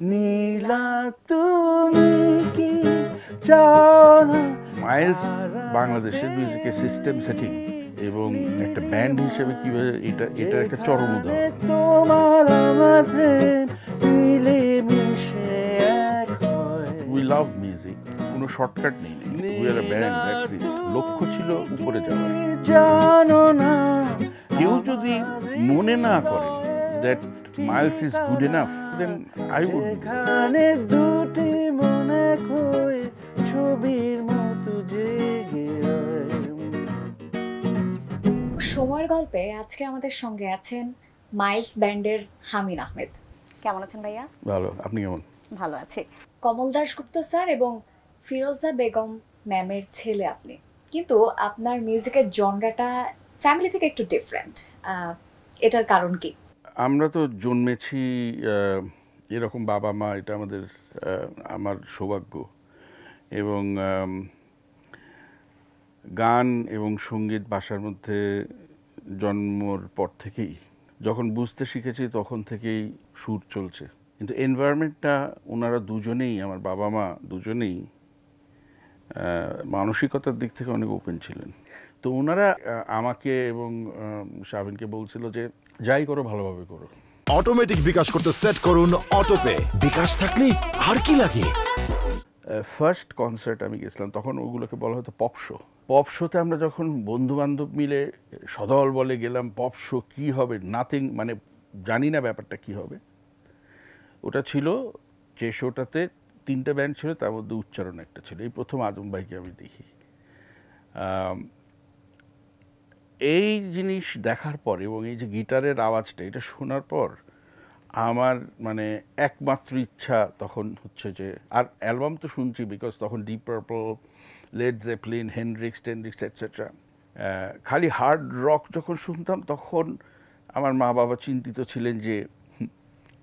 নীলা তুমি কি চাও না? মাইলস বাংলাদেশের মিউজিকের সিস্টেম সেটিং এবং একটা ব্যান্ড হিসেবে কীভাবে এটা এটা একটা চরম উদাহরণ। তোমার আমার প্রেম মিলে মিশে এক উই লাভ মিউজিক কোনো শর্টকাট নেই we are band that's it লক্ষ্য ছিল উপরে যাওয়ার জানো না কেউ যদি মনে না করে দ্যাট দেন আই উড সেখানে দুটি মনে কই ছবির মতো জেগে সময়ের গল্পে আজকে আমাদের সঙ্গে আছেন মাইলস ব্যান্ডের হামিন আহমেদ। কেমন আছেন ভাইয়া? ভালো। আপনি কেমন? ভালো আছি। কমল দাশগুপ্ত স্যার এবং ফিরোজা বেগম ম্যামের ছেলে আপনি। কিন্তু আপনার মিউজিকের জনরাটা ফ্যামিলি থেকে একটু ডিফারেন্ট এটার কারণ কি? আমরা তো জন্মেছি এরকম বাবা মা, এটা আমাদের আমার সৌভাগ্য। এবং গান এবং সংগীত ভাষার মধ্যে জন্মর পর থেকেই, যখন বুঝতে শিখেছি তখন থেকেই সুর চলছে। কিন্তু এনভায়রনমেন্টটা ওনারা দুজনেই, আমার বাবা মা দুজনেই মানসিকতার দিক থেকে অনেক ওপেন ছিলেন। তো ওনারা আমাকে এবং আহ, শাবিনকে বলছিল যে যাই করো ভালোভাবে করো। অটোমেটিক বিকাশ করতে সেট করুন অটোপে বিকাশ থাকলে আর কি লাগে? ফার্স্ট কনসার্ট আমি গেছিলাম তখন ওগুলোকে বলা হতো পপ শো পপ শোতে আমরা যখন বন্ধু বান্ধব মিলে সদল বলে গেলাম পপ শো কী হবে? নাথিং মানে জানি না ব্যাপারটা কি হবে। ওটা ছিল যে শোটাতে তিনটে ব্যান্ড ছিল তার মধ্যে উচ্চারণ একটা ছিল। এই প্রথম আজম ভাইকে আমি দেখি। এই জিনিস দেখার পর এবং এই যে গিটারের আওয়াজটা, এটা শোনার পর আমার মানে একমাত্র ইচ্ছা তখন হচ্ছে যে, আর অ্যালবাম তো শুনছি বিকজ তখন Deep Purple Led Zeppelin Hendrix টেনরিক্স etcetera খালি হার্ড রক যখন শুনতাম তখন আমার মা বাবা চিন্তিত ছিলেন যে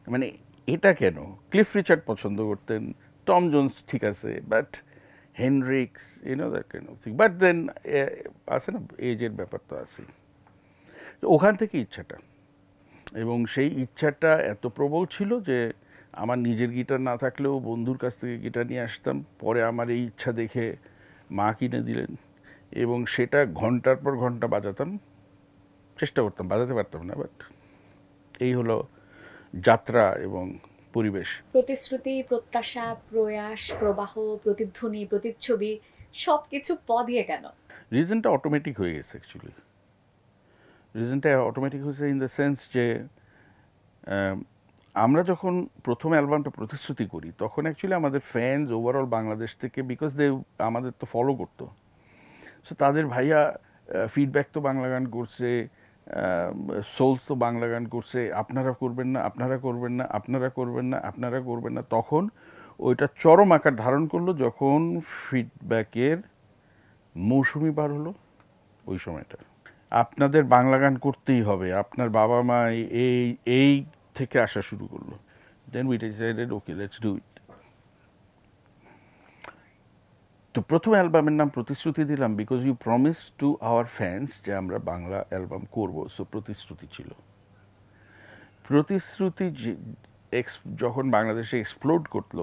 মানে এটা কেন? ক্লিফ রিচার্ড পছন্দ করতেন টম জোন্স ঠিক আছে but Hendrix you know that কেন বাট দেন আছে না এজের ব্যাপার তো আছে তো ওখান থেকে ইচ্ছাটা। এবং সেই ইচ্ছাটা এত প্রবল ছিল যে, আমার নিজের গিটার না থাকলেও বন্ধুর কাছ থেকে গিটার নিয়ে আসতাম। পরে আমার এই ইচ্ছা দেখে মা কিনে দিলেন। এবং সেটা ঘণ্টার পর ঘণ্টা বাজাতাম। চেষ্টা করতাম, বাজাতে পারতাম না বাট এই হলো যাত্রা এবং পরিবেশ। প্রতিশ্রুতি প্রত্যাশা প্রয়াস প্রবাহ প্রতিধ্বনি প্রতিচ্ছবি সব কিছু প দিয়ে কেন? রিজনটা অটোমেটিক হয়ে গেছে অ্যাকচুয়ালি রিজনটা অটোমেটিক হয়েছে ইন দ্য সেন্স যে আমরা যখন প্রথম অ্যালবামটা প্রতিশ্রুতি করি তখন অ্যাকচুয়ালি আমাদের ফ্যান্স ওভারঅল বাংলাদেশ থেকে বিকজ দে আমাদের তো ফলো করতো। সো তাদের ভাইয়া ফিডব্যাক তো বাংলা গান করছে সোলস তো বাংলা গান করছে, আপনারা করবেন না, আপনারা করবেন না, আপনারা করবেন না, আপনারা করবেন না। তখন ওইটা চরম আকার ধারণ করল যখন ফিডব্যাকের মৌসুমি বার হলো ওই সময়টা। আপনাদের বাংলা গান করতেই হবে, আপনার বাবা মা এই এই থেকে আসা শুরু করল। Then we decided okay let's do it তো প্রথম অ্যালবামের নাম প্রতিশ্রুতি দিলাম because you promise to our fans যে আমরা বাংলা অ্যালবাম করব সো প্রতিশ্রুতি ছিল প্রতিশ্রুতি যখন বাংলাদেশে এক্সপ্লোড করল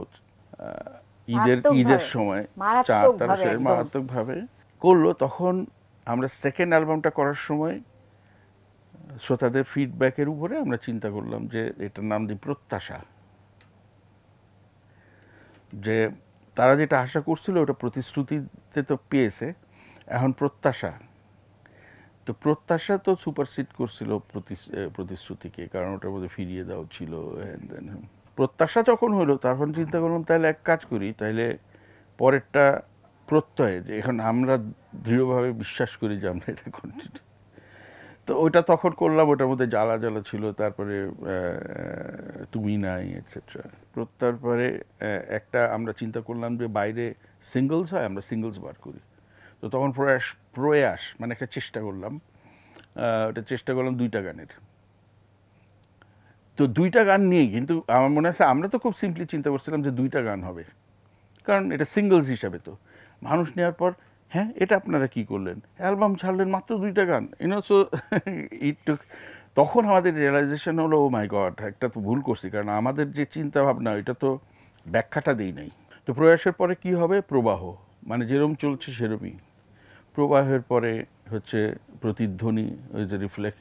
ঈদের ঈদের সময় চার একদম। মারাত্মকভাবে করল তখন আমরা সেকেন্ড অ্যালবামটা করার সময় শ্রোতাদের ফিডব্যাকের উপরে আমরা চিন্তা করলাম যে এটার নাম দিই প্রত্যাশা যে তারা যেটা আশা করছিল ওটা প্রতিশ্রুতিতে তো পেয়েছে, এখন প্রত্যাশা। তো প্রত্যাশা তো সুপারসিড করছিল প্রতি- প্রতিশ্রুতিকে, কারণ ওটার মধ্যে ফিরিয়ে দেওয়া ছিল প্রত্যাশা যখন হলো, তখন চিন্তা করলাম, তাহলে এক কাজ করি তাহলে পরেরটা প্রত্যয়, যে এখন আমরা দৃঢ়ভাবে বিশ্বাস করি যে আমরা এটা কন্টিনিউ ওইটা তখন করলাম ওটার মধ্যে জ্বালা জ্বালা ছিল, তারপরে তুমি নাই এটসেট্রা তারপরে একটা আমরা চিন্তা করলাম যে বাইরে সিঙ্গলস হয়, আমরা সিঙ্গলস বার করি। তো তখন প্রয়াস প্রয়াস মানে একটা চেষ্টা করলাম ওটা চেষ্টা করলাম দুইটা গানের। তো দুইটা গান নিয়েই, কিন্তু আমার মনে আছে আমরা তো খুব সিম্পলি চিন্তা করছিলাম যে দুইটা গান হবে। কারণ এটা সিঙ্গলস হিসাবে তো। মানুষ নেওয়ার পর হ্যাঁ এটা আপনারা কি করলেন? অ্যালবাম ছাড়লেন মাত্র দুইটা গান। ইউনো সো ইট তখন আমাদের রিয়েলাইজেশন হলো ও মাই গড একটা তো ভুল করছি। কারণ আমাদের যে চিন্তা ভাবনা এটা তো ব্যাখ্যাটা দেই নাই। তো প্রয়াসের পরে কি হবে? প্রবাহ। মানে যেরকম চলছে সেরকমই প্রবাহের পরে হচ্ছে প্রতিধ্বনি, ওই যে রিফ্লেক্ট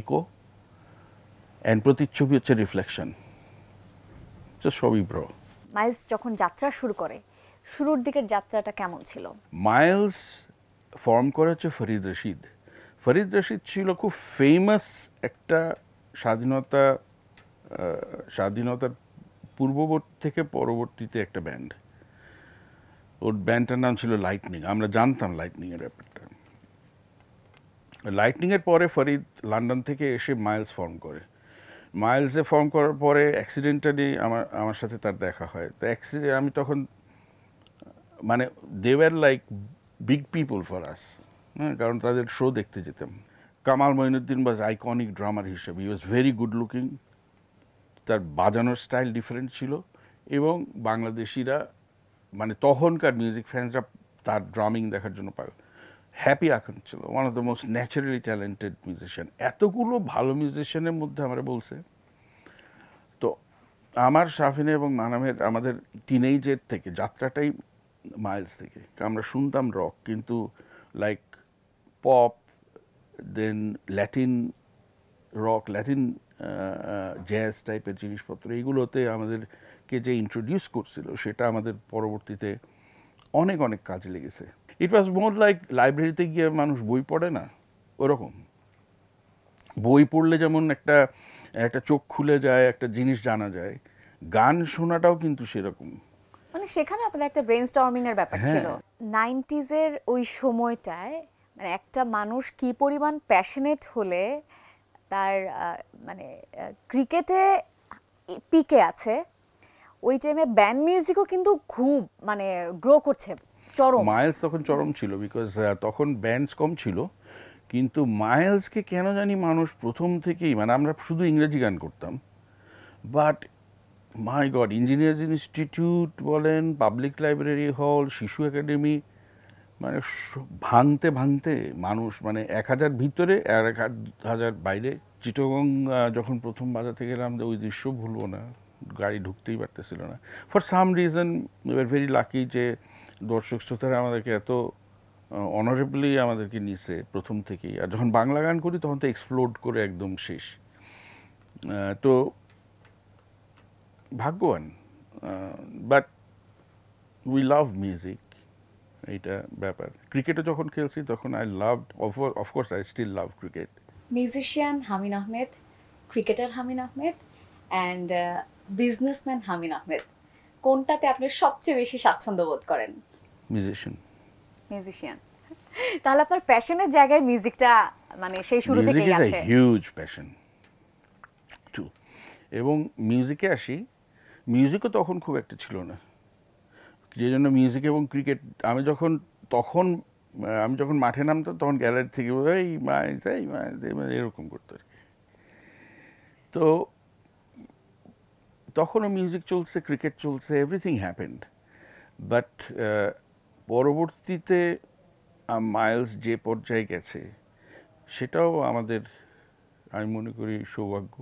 একো অ্যান্ড প্রতিচ্ছবি হচ্ছে রিফ্লেকশন সবই ব্র মাইলস যখন যাত্রা শুরু করে শুরুর দিকের যাত্রাটা কেমন ছিল? মাইলস ফর্ম করে হচ্ছে ফরিদ রশিদ। ফরিদ রশিদ ছিল খুব ফেমাস একটা স্বাধীনতা স্বাধীনতার পূর্ববর্তী থেকে পরবর্তীতে একটা ব্যান্ড ওর ব্যান্ডটার নাম ছিল লাইটনিং আমরা জানতাম লাইটনিংয়ের ব্যাপারটা। লাইটনিংয়ের পরে ফরিদ লন্ডন থেকে এসে মাইলস ফর্ম করে। মাইলসে ফর্ম করার পরে অ্যাক্সিডেন্টালি আমার আমার সাথে তার দেখা হয়। তো অ্যাক্সিডেন্ট আমি তখন মানে they were like big people for us হ্যাঁ কারণ তাদের শো দেখতে যেতাম। কামাল মঈনুদ্দিন বাজ আইকনিক ড্রামার হিসেবে he was very good looking তার বাজানোর স্টাইল ডিফারেন্ট ছিল এবং বাংলাদেশিরা মানে তখনকার মিউজিক ফ্যান্সরা তার ড্রামিং দেখার জন্য পায় হ্যাপি আখন ছিল one of the most naturally talented musician এতগুলো ভালো মিউজিশিয়ানের মধ্যে আমরা বলছে। তো আমার শাফিনে এবং মানামের, আমাদের টিনেজের থেকে যাত্রাটাই মাইলস থেকে। আমরা শুনতাম রক কিন্তু like pop then Latin rock Latin jazz টাইপের জিনিসপত্র এইগুলোতে আমাদেরকে যে ইন্ট্রোডিউস করছিল, সেটা আমাদের পরবর্তীতে অনেক অনেক কাজে লেগেছে। ইট ওয়াজ মোর লাইক লাইব্রেরিতে গিয়ে মানুষ বই পড়ে না, ওরকম। বই পড়লে যেমন একটা একটা চোখ খুলে যায়, একটা জিনিস জানা যায়, গান শোনাটাও কিন্তু সেরকম। সেখানে আপনাদের একটা ব্রেন স্টর্মিং এর ব্যাপার হ্যাঁ। ছিল নাইনটিজ এর ওই সময়টায় মানে একটা মানুষ কি পরিমাণ প্যাশনেট হলে তার মানে ক্রিকেটে পিকে আছে ওই টাইমে ব্যান্ড মিউজিকও কিন্তু খুব মানে গ্রো করছে চরম মাইলস তখন চরম ছিল বিকজ তখন ব্যান্ডস কম ছিল কিন্তু মাইলসকে কেন জানি মানুষ প্রথম থেকেই মানে আমরা শুধু ইংরেজি গান করতাম but my god Engineers Institute বলেন পাবলিক লাইব্রেরি হল শিশু একাডেমি মানে ভাঙতে ভাঙতে মানুষ মানে এক হাজার ভিতরে আর এক হাজার বাইরে। চিটগং যখন প্রথম বাজাতে গেলাম ওই দৃশ্য ভুলবো না, গাড়ি ঢুকতেই পারতেছিল না। For some reason we very lucky যে দর্শক শ্রোতারা আমাদেরকে এত অনারেবলি আমাদেরকে নিছে প্রথম থেকেই। আর যখন বাংলা গান করি, তখন তো এক্সপ্লোড করে একদম শেষ। তো ভাগ্যবান। বাট উই লাভ মিউজিক এইটা ব্যাপার। ক্রিকেটে যখন খেলছি তখন I love of course I still love cricket musician Hamin Ahmed cricketer Hamin Ahmed and businessman Hamin Ahmed কোনটাতে আপনি সবচেয়ে বেশি স্বাচ্ছন্দ্য বোধ করেন? মিউজিশিয়ান মিউজিশিয়ান তাহলে আপনার প্যাশনের জায়গায় মিউজিকটা মানে সেই শুরু মিউজিক থেকেই আছে। হিউজ প্যাশন টু এবং মিউজিকে আসি মিউজিকও তখন খুব একটা ছিল না। যে জন্য মিউজিক এবং ক্রিকেট আমি যখন, তখন আমি যখন মাঠে নামতাম, তখন গ্যালারি থেকে এই মাইজ এই এই এরকম করতো আর কি। তো, তখনও মিউজিক চলছে ক্রিকেট চলছে এভরিথিং হ্যাপেন্ড বাট পরবর্তীতে মাইলস যে পর্যায়ে গেছে, সেটাও আমাদের, আমি মনে করি সৌভাগ্য।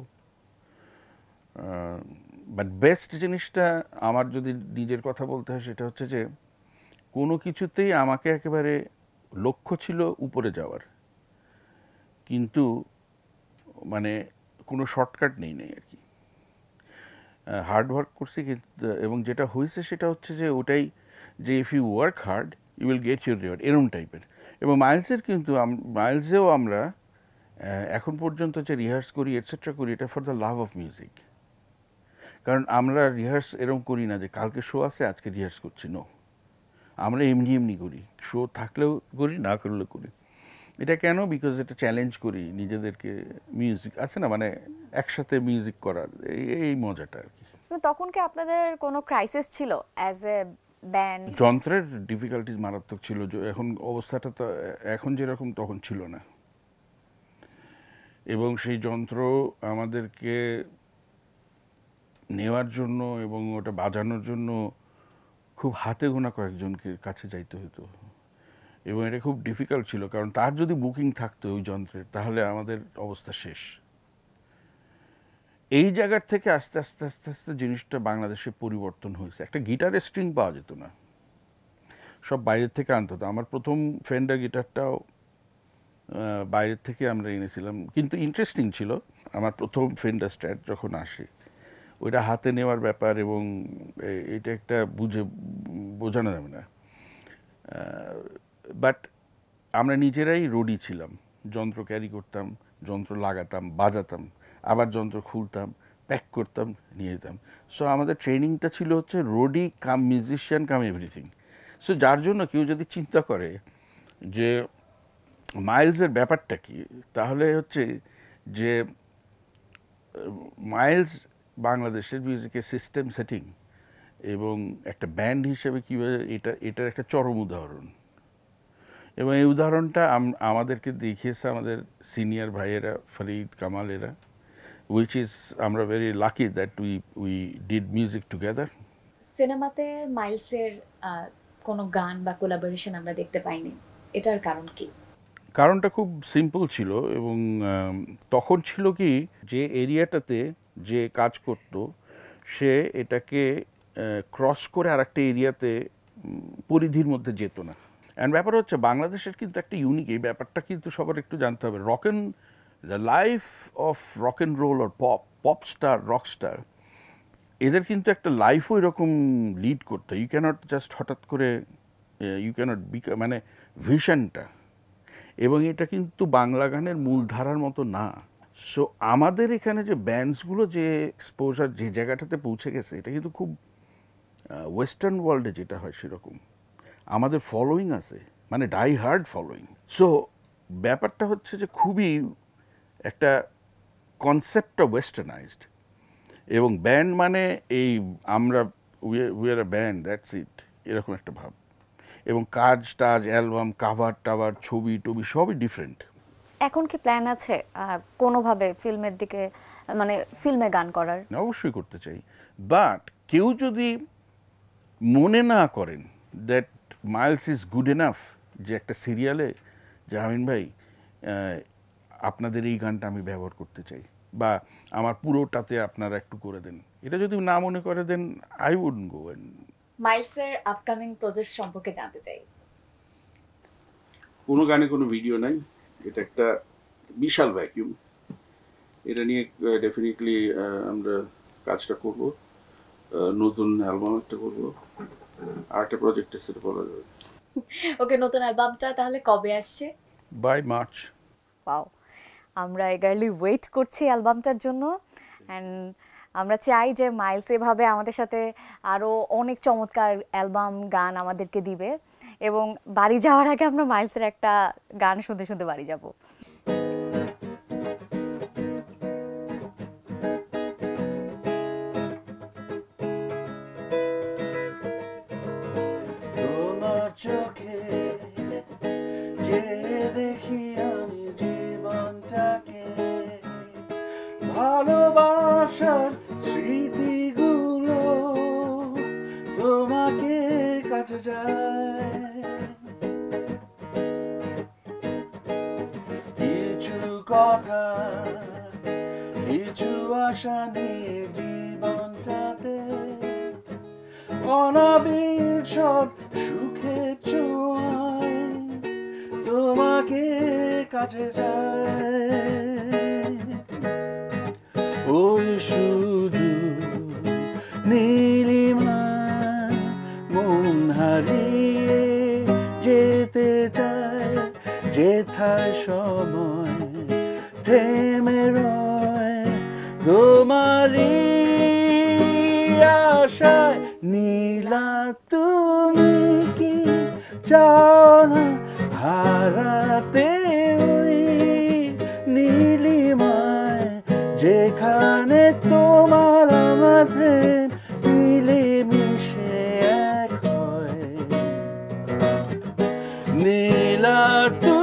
বাট বেস্ট জিনিসটা আমার যদি নিজের কথা বলতে হয়, সেটা হচ্ছে যে, কোনো কিছুতেই আমাকে একেবারে লক্ষ্য ছিল উপরে যাওয়ার। কিন্তু মানে কোনো শর্টকাট নেই নেই আর কি। হার্ড ওয়ার্ক করছি এবং যেটা হয়েছে সেটা হচ্ছে যে, ওটাই যে if you work hard you will get your reward এরম টাইপের এবং মাইলসের কিন্তু মাইলসেও আমরা এখন পর্যন্ত যে রিহার্স করি এটসেট্রা করি, এটা for the love of music কারণ আমরা রিহার্স এরকম করি না যে কালকে শো আছে আজকে রিহার্স করছি। নো আমরা এমনি এমনি করি। শো থাকলেও করি না করলেও করি। এটা কেন? বিকজ এটা চ্যালেঞ্জ করি নিজেদেরকে মিউজিক আছে না? মানে একসাথে মিউজিক করা এই মজাটা আর কি। তখন কি আপনাদের কোনো ক্রাইসিস ছিল অ্যাজ এ ব্যান্ড যন্ত্রের ডিফিকাল্টিজ মারাত্মক ছিল। যে এখন অবস্থাটা তো এখন যেরকম তখন ছিল না। এবং সেই যন্ত্র আমাদেরকে নেওয়ার জন্য এবং ওটা বাজানোর জন্য খুব হাতে গোনা কয়েকজনকে কাছে যাইতে হতো এবং এটা খুব ডিফিকাল্ট ছিল, কারণ তার যদি বুকিং থাকতো ওই যন্ত্রের, তাহলে আমাদের অবস্থা শেষ। এই জায়গার থেকে আস্তে আস্তে আস্তে আস্তে জিনিসটা বাংলাদেশে পরিবর্তন হয়েছে। একটা গিটারের স্ট্রিং পাওয়া যেত না। সব বাইরের থেকে আনতে হতো। আমার প্রথম ফেন্ডার গিটারটাও বাইরের থেকে আমরা এনেছিলাম। কিন্তু ইন্টারেস্টিং ছিল। আমার প্রথম ফেন্ডার স্ট্যাট যখন আসে ওইটা হাতে নেওয়ার ব্যাপার এবং এটা একটা বুঝে, বোঝানো যাবে না। বাট আমরা নিজেরাই রোডি ছিলাম। যন্ত্র ক্যারি করতাম, যন্ত্র লাগাতাম, বাজাতাম, আবার যন্ত্র খুলতাম প্যাক করতাম, নিয়ে যেতাম। সো আমাদের ট্রেনিংটা ছিল হচ্ছে roadie cum musician cum everything so যার জন্য কেউ যদি চিন্তা করে যে মাইলসের ব্যাপারটা কি, তাহলে হচ্ছে যে মাইলস বাংলাদেশের মিউজিকের সিস্টেম সেটিং এবং একটা ব্যান্ড হিসেবে কীভাবে এটা এটার একটা চরম উদাহরণ। এবং এই উদাহরণটা আমাদেরকে দেখিয়েছে আমাদের সিনিয়র ভাইয়েরা ফরিদ কামাল এরা উইচ ইজ আমরা very lucky that we we did music together সিনেমাতে মাইলসের কোনো গান বা কোলাবোরেশন আমরা দেখতে পাইনি। এটার কারণ কি? কারণটা খুব সিম্পল ছিল এবং তখন ছিল কি যে এরিয়াটাতে যে কাজ করত, সে এটাকে ক্রস করে আরেকটা এরিয়াতে পরিধির মধ্যে যেত না। অ্যান্ড ব্যাপার হচ্ছে, বাংলাদেশের কিন্তু একটা ইউনিক এই ব্যাপারটা কিন্তু সবার একটু জানতে হবে। Rock and the life of rock and roll R pop pop star rock star এদের কিন্তু একটা লাইফও এরকম লিড করতে। ইউ ক্যানট জাস্ট হঠাৎ করে ইউ ক্যানট বি মানে ভিশনটা এবং এটা কিন্তু বাংলা গানের মূলধারার মতো না। সো আমাদের এখানে যে ব্যান্ডসগুলো যে এক্সপোজার যে জায়গাটাতে পৌঁছে গেছে, এটা কিন্তু খুব ওয়েস্টার্ন ওয়ার্ল্ডে যেটা হয় সেরকম। আমাদের ফলোয়িং আছে মানে ডাই হার্ড ফলোয়িং সো ব্যাপারটা হচ্ছে যে খুবই একটা কনসেপ্টটা ওয়েস্টার্নাইজড এবং ব্যান্ড মানে এই আমরা we're a band that's it এরকম একটা ভাব। এবং কাজ টাজ অ্যালবাম কাভার টাভার ছবি টবি সবই ডিফারেন্ট এখন কি প্ল্যান আছে কোনোভাবে ফিল্মের দিকে মানে ফিল্মে গান করার? অবশ্যই করতে চাই। বাট কেউ যদি মনে না করেন that Miles is good enough যে একটা সিরিয়ালে জামিন ভাই আপনাদের এই গানটা আমি ব্যবহার করতে চাই বা আমার পুরোটাতে আপনারা একটু করে দেন। এটা যদি না মনে করে দেন আই উড গো মাইলসের আপকামিং প্রজেক্ট সম্পর্কে জানতে চাই। কোনো গানে কোনো ভিডিও নাই? এটা একটা বিশাল ভ্যাকিউম এটা নিয়ে ডেফিনেটলি আমরা কাজটা করব। নতুন অ্যালবাম একটা করব। আর একটা প্রজেক্টে সেটা বলা যাবে ওকে নতুন অ্যালবামটা তাহলে কবে আসছে? বাই মার্চ পাও আমরা এগারলি ওয়েট করছি অ্যালবামটার জন্য। অ্যান্ড আমরা চাই যে মাইলস এভাবে আমাদের সাথে আরও অনেক চমৎকার অ্যালবাম গান আমাদেরকে দিবে। এবং বাড়ি যাওয়ার আগে আমরা মাইলসের একটা গান শুনতে শুনতে বাড়ি যাব। কথা, কিছু আশা নিয়ে জীবনটাতে অনাবিল সব ছোঁয়ায় তোমাকে কাছে যায়। ওই শুধু নীলিমা মন হারিয়ে যেতে চায়, যেথায় সময় থেমে রয় তোমারই আশায় নীলা, তুমি কি চাও না হারাতে নীলিমায়? যেখানে তোমার আমার প্রেম মিলে মিশে এক হয়। নীলা তুমি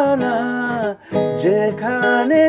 ঠিকানা যেখানে